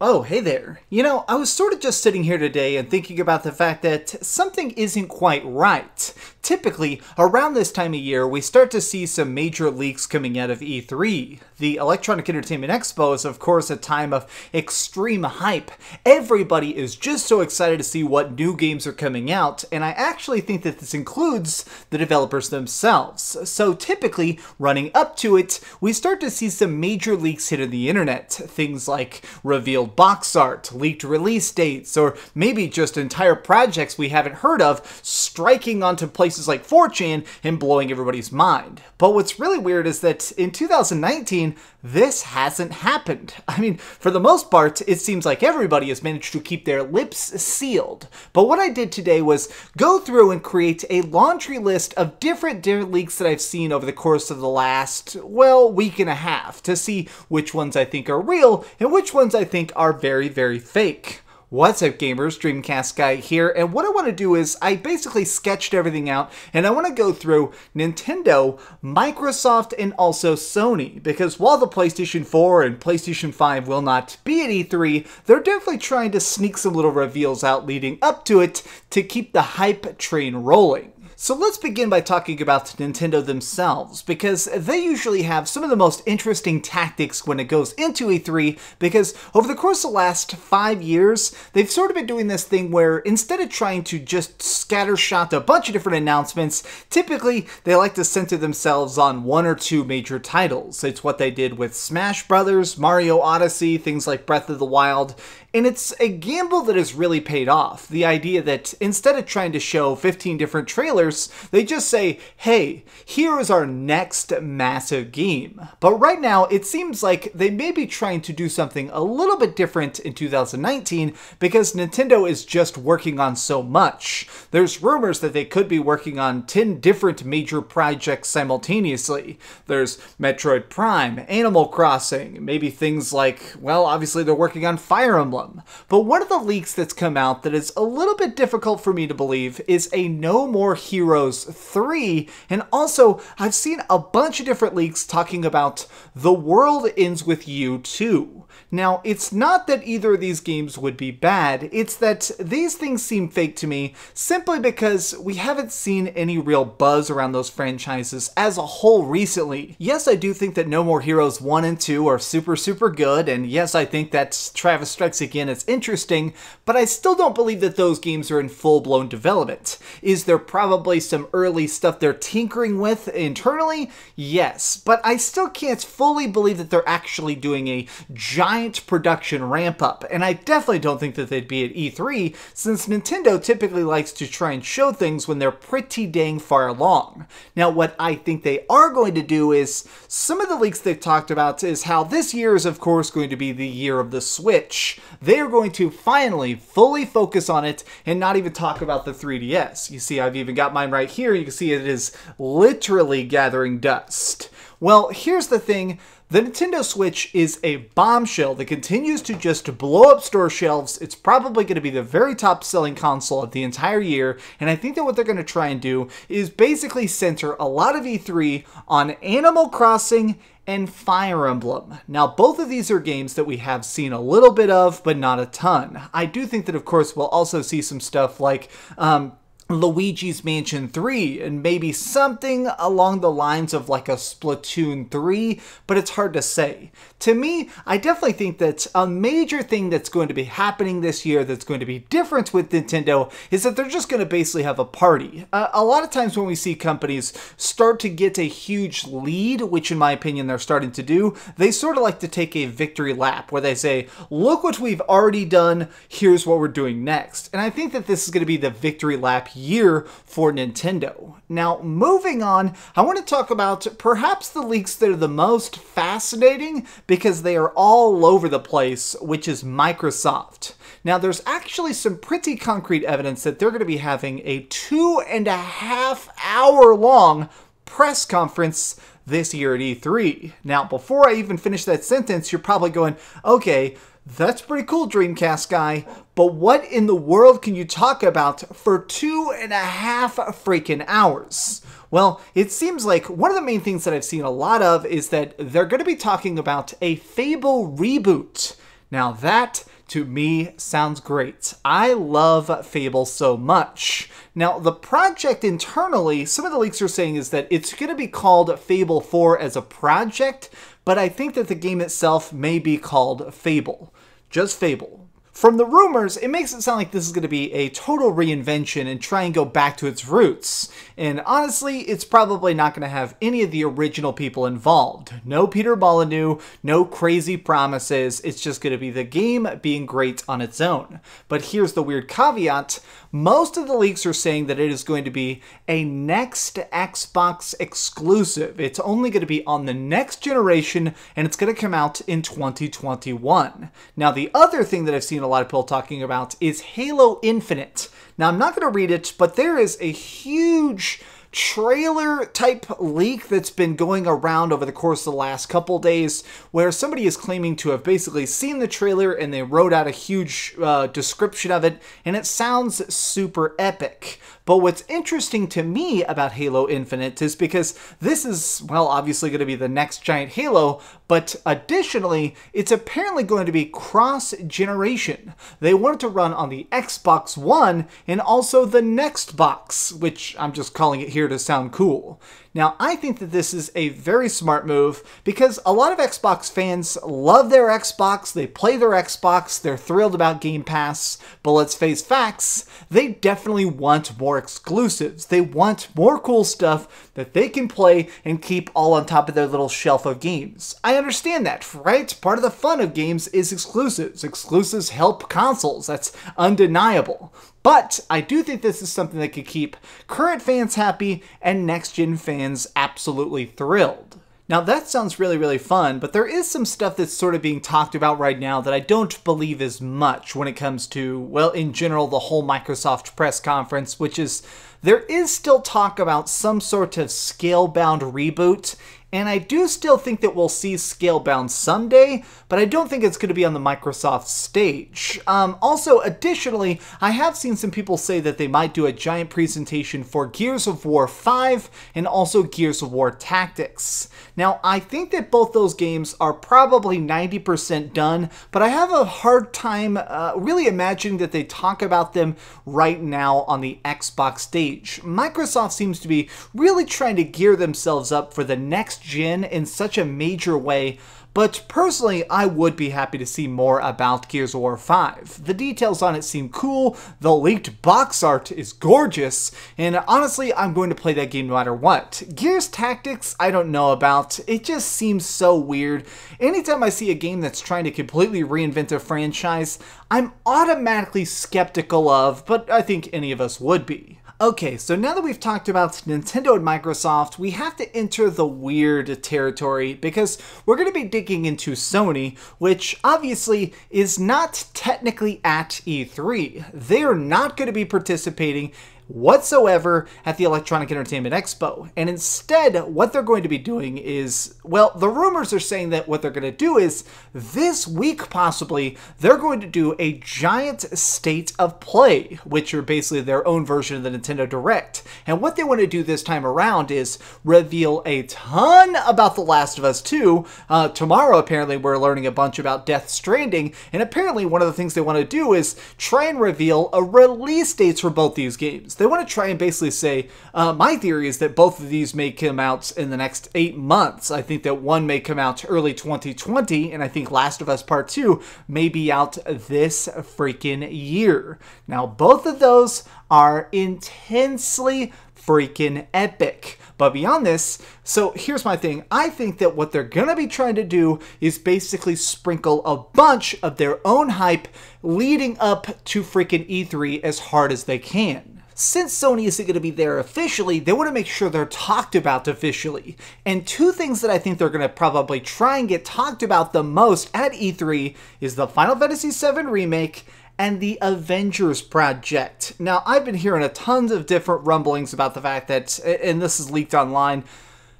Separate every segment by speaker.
Speaker 1: Oh, hey there. You know, I was sort of just sitting here today and thinking about the fact that something isn't quite right. Typically, around this time of year, we start to see some major leaks coming out of E3. The Electronic Entertainment Expo is, of course, a time of extreme hype. Everybody is just so excited to see what new games are coming out, and I actually think that this includes the developers themselves. So typically, running up to it, we start to see some major leaks hit on the internet. Things like revealed box art, leaked release dates, or maybe just entire projects we haven't heard of striking onto places like 4chan and blowing everybody's mind. But what's really weird is that in 2019, this hasn't happened. I mean, for the most part, it seems like everybody has managed to keep their lips sealed. But what I did today was go through and create a laundry list of different, different leaks that I've seen over the course of the last, well, week and a half to see which ones I think are real and which ones I think are very, very fake. What's up gamers, Dreamcast Guy here, and what I want to do is I basically sketched everything out and I want to go through Nintendo, Microsoft, and also Sony, because while the PlayStation 4 and PlayStation 5 will not be at E3, they're definitely trying to sneak some little reveals out leading up to it to keep the hype train rolling. So let's begin by talking about Nintendo themselves, because they usually have some of the most interesting tactics when it goes into E3, because over the course of the last five years, they've sort of been doing this thing where instead of trying to just scattershot a bunch of different announcements, typically they like to center themselves on one or two major titles. It's what they did with Smash Brothers, Mario Odyssey, things like Breath of the Wild, and it's a gamble that has really paid off. The idea that instead of trying to show 15 different trailers, they just say, hey, here is our next massive game. But right now, it seems like they may be trying to do something a little bit different in 2019 because Nintendo is just working on so much. There's rumors that they could be working on 10 different major projects simultaneously. There's Metroid Prime, Animal Crossing, maybe things like, well, obviously they're working on Fire Emblem. But one of the leaks that's come out that is a little bit difficult for me to believe is a No More Heroes 3. And also, I've seen a bunch of different leaks talking about The World Ends With You 2. Now, it's not that either of these games would be bad, it's that these things seem fake to me simply because we haven't seen any real buzz around those franchises as a whole recently. Yes, I do think that No More Heroes 1 and 2 are super, super good, and yes, I think that Travis Strikes Again is interesting, but I still don't believe that those games are in full blown development. Is there probably some early stuff they're tinkering with internally? Yes, but I still can't fully believe that they're actually doing a giant production ramp up, and I definitely don't think that they'd be at E3, since Nintendo typically likes to try and show things when they're pretty dang far along. Now, what I think they are going to do is, some of the leaks they've talked about is how this year is of course going to be the year of the Switch. They are going to finally fully focus on it and not even talk about the 3DS. You see, I've even got mine right here. You can see it is literally gathering dust. Well, here's the thing. The Nintendo Switch is a bombshell that continues to just blow up store shelves. It's probably going to be the very top selling console of the entire year, and I think that what they're going to try and do is basically center a lot of E3 on Animal Crossing and Fire Emblem. Now, both of these are games that we have seen a little bit of, but not a ton. I do think that, of course, we'll also see some stuff like um, Luigi's Mansion 3 and maybe something along the lines of like a Splatoon 3, but it's hard to say. To me, I definitely think that a major thing that's going to be happening this year that's going to be different with Nintendo is that they're just going to basically have a party. Uh, a lot of times when we see companies start to get a huge lead, which in my opinion they're starting to do, they sort of like to take a victory lap where they say, look what we've already done, here's what we're doing next. And I think that this is going to be the victory lap year for Nintendo. Now, moving on, I want to talk about perhaps the leaks that are the most fascinating because they are all over the place, which is Microsoft. Now, there's actually some pretty concrete evidence that they're going to be having a two and a half hour long press conference this year at E3. Now, before I even finish that sentence, you're probably going, okay, That's pretty cool, Dreamcast guy. But what in the world can you talk about for two and a half freaking hours? Well, it seems like one of the main things that I've seen a lot of is that they're going to be talking about a Fable reboot. Now, that to me sounds great. I love Fable so much. Now, the project internally, some of the leaks are saying is that it's going to be called Fable 4 as a project, but I think that the game itself may be called Fable. Just Fable. From the rumors, it makes it sound like this is going to be a total reinvention and try and go back to its roots. And honestly, it's probably not going to have any of the original people involved. No Peter Molyneux, no crazy promises, it's just going to be the game being great on its own. But here's the weird caveat. Most of the leaks are saying that it is going to be a next Xbox exclusive. It's only going to be on the next generation and it's going to come out in 2021. Now, the other thing that I've seen a lot of people talking about is Halo Infinite. Now, I'm not going to read it, but there is a huge trailer type leak that's been going around over the course of the last couple days where somebody is claiming to have basically seen the trailer and they wrote out a huge uh, description of it and it sounds super epic. But what's interesting to me about Halo Infinite is because this is, well, obviously going to be the next giant Halo, but additionally, it's apparently going to be cross generation. They want it to run on the Xbox One and also the next box, which I'm just calling it here to sound cool. Now, I think that this is a very smart move because a lot of Xbox fans love their Xbox, they play their Xbox, they're thrilled about Game Pass, but let's face facts, they definitely want more exclusives. They want more cool stuff that they can play and keep all on top of their little shelf of games. I understand that, right? Part of the fun of games is exclusives. Exclusives help consoles, that's undeniable. But I do think this is something that could keep current fans happy and next gen fans absolutely thrilled. Now that sounds really, really fun, but there is some stuff that's sort of being talked about right now that I don't believe is much when it comes to, well, in general, the whole Microsoft press conference, which is there is still talk about some sort of Scalebound reboot, and I do still think that we'll see Scalebound someday, but I don't think it's going to be on the Microsoft stage. Um, also, additionally, I have seen some people say that they might do a giant presentation for Gears of War 5 and also Gears of War Tactics. Now, I think that both those games are probably 90% done, but I have a hard time uh, really imagining that they talk about them right now on the Xbox stage. Microsoft seems to be really trying to gear themselves up for the next gen in such a major way, but personally, I would be happy to see more about Gears of War 5. The details on it seem cool, the leaked box art is gorgeous, and honestly, I'm going to play that game no matter what. Gears Tactics, I don't know about. It just seems so weird. Anytime I see a game that's trying to completely reinvent a franchise, I'm automatically skeptical of, but I think any of us would be. Okay, so now that we've talked about Nintendo and Microsoft, we have to enter the weird territory because we're going to be digging into Sony, which obviously is not technically at E3. They are not going to be participating whatsoever at the Electronic Entertainment Expo. And instead, what they're going to be doing is, well, the rumors are saying that what they're going to do is this week, possibly, they're going to do a giant state of play, which are basically their own version of the Nintendo Direct. And what they want to do this time around is reveal a ton about The Last of Us 2. Uh, tomorrow, apparently, we're learning a bunch about Death Stranding. And apparently, one of the things they want to do is try and reveal a release dates for both these games. They want to try and basically say, uh, my theory is that both of these may come out in the next eight months. I think that one may come out early 2020, and I think Last of Us Part 2 may be out this freaking year. Now, both of those are intensely freaking epic. But beyond this, so here's my thing. I think that what they're gonna be trying to do is basically sprinkle a bunch of their own hype leading up to freaking E3 as hard as they can since Sony isn't going to be there officially, they want to make sure they're talked about officially. And two things that I think they're going to probably try and get talked about the most at E3 is the Final Fantasy VII Remake and the Avengers Project. Now, I've been hearing a tons of different rumblings about the fact that, and this is leaked online,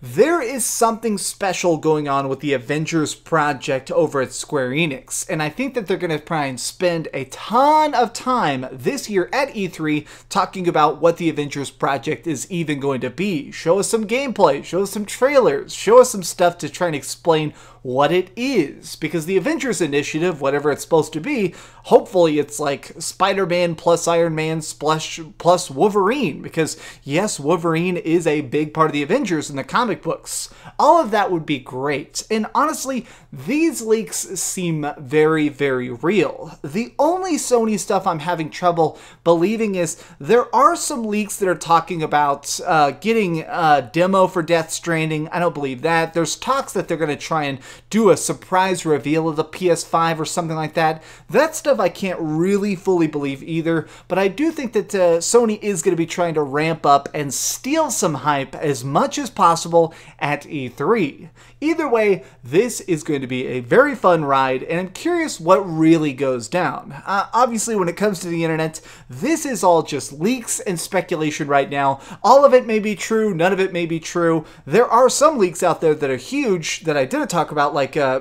Speaker 1: There is something special going on with the Avengers project over at Square Enix, and I think that they're going to try and spend a ton of time this year at E3 talking about what the Avengers project is even going to be. Show us some gameplay, show us some trailers, show us some stuff to try and explain what it is. Because the Avengers Initiative, whatever it's supposed to be, hopefully it's like Spider Man plus Iron Man plus, plus Wolverine. Because yes, Wolverine is a big part of the Avengers in the comic books. All of that would be great. And honestly, these leaks seem very, very real. The only Sony stuff I'm having trouble believing is there are some leaks that are talking about uh, getting a demo for Death Stranding. I don't believe that. There's talks that they're going to try and do a surprise reveal of the PS5 or something like that. That stuff I can't really fully believe either, but I do think that uh, Sony is going to be trying to ramp up and steal some hype as much as possible at E3. Either way, this is going to be a very fun ride, and I'm curious what really goes down. Uh, obviously, when it comes to the internet, this is all just leaks and speculation right now. All of it may be true, none of it may be true. There are some leaks out there that are huge that I didn't talk about, like uh,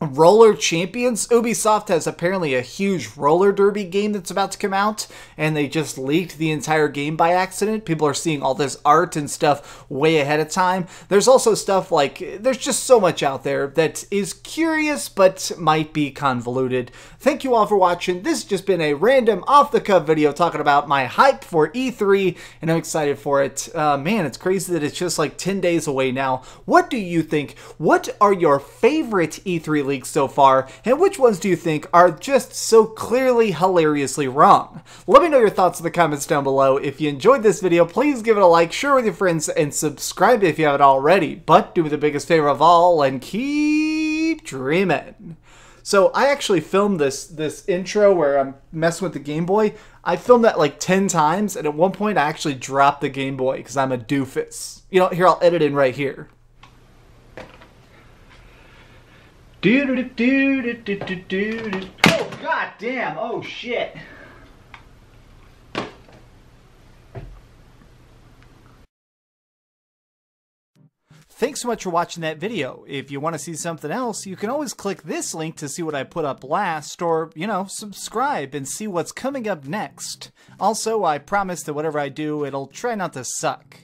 Speaker 1: Roller Champions. Ubisoft has apparently a huge roller derby game that's about to come out, and they just leaked the entire game by accident. People are seeing all this art and stuff way ahead of time. There's also stuff like, there's just so much out there that is curious but might be convoluted. Thank you all for watching. This has just been a random off the cuff video talking about my hype for E3, and I'm excited for it. Uh, man, it's crazy that it's just like 10 days away now. What do you think? What are your favorite E3 leaks so far, and which ones do you think are just so clearly hilariously wrong? Let me know your thoughts in the comments down below. If you enjoyed this video, please give it a like, share with your friends, and subscribe if you haven't already. But do me the biggest favor of all and keep dreaming. So I actually filmed this this intro where I'm messing with the Game Boy. I filmed that like 10 times, and at one point I actually dropped the Game Boy because I'm a doofus. You know, here I'll edit in right here. Oh god damn! Oh shit! Thanks so much for watching that video. If you want to see something else, you can always click this link to see what I put up last, or, you know, subscribe and see what's coming up next. Also, I promise that whatever I do, it'll try not to suck.